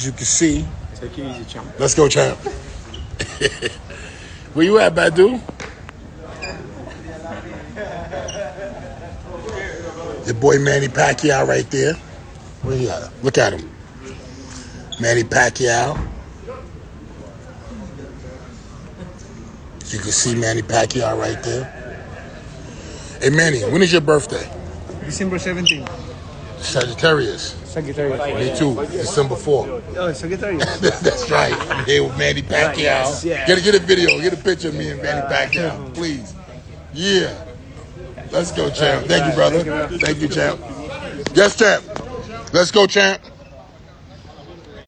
As you can see, Take it easy, champ. let's go, champ. Where you at, Badu? Your boy Manny Pacquiao right there. Where you at? Look at him. Manny Pacquiao. You can see Manny Pacquiao right there. Hey Manny, when is your birthday? December 17th. Sagittarius. Sagittarius. Me too. December 4th. Oh, Sagittarius. That's right. I'm here with Manny Pacquiao. yes, yeah. Get a get a video, get a picture of me and Manny Pacquiao, please. Yeah. Let's go, champ. Thank you, brother. Thank you, champ. Yes, champ. Let's go, champ.